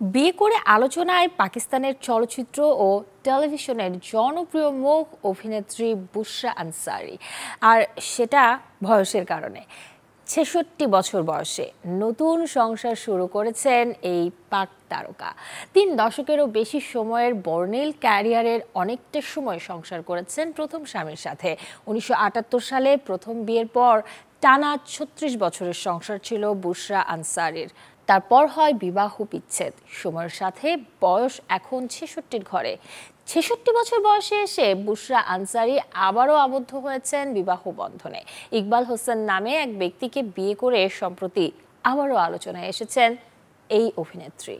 বিয়ে করে আলোচনায় পাকিস্তানের চলচ্চিত্র ও টেলিভিশনের জনপ্রিয় মুখ অভিনেত্রী বুশরা আনসারি। আর সেটা বয়সের কারণে। ছেষট্টি বছর বয়সে নতুন সংসার শুরু করেছেন এই পাক তারকা। তিন দশকেরও বেশি সময়ের বর্ণিল ক্যারিয়ারের অনেকটা সময় সংসার করেছেন প্রথম স্বামীর সাথে। উনিশশো আটাত্তর সালে প্রথম বিয়ের পর টানা ছত্রিশ বছরের সংসার ছিল বুশরা আনসারির। তারপর হয় বিবাহ বিচ্ছেদ। সময়ের সাথে বয়স এখন ছেষট্টির ঘরে। ছেষট্টি বছর বয়সে এসে বুশরা আনসারি আবারও আবদ্ধ হয়েছেন বিবাহ বন্ধনে। ইকবাল হোসেন নামে এক ব্যক্তিকে বিয়ে করে সম্প্রতি আবারও আলোচনায় এসেছেন এই অভিনেত্রী।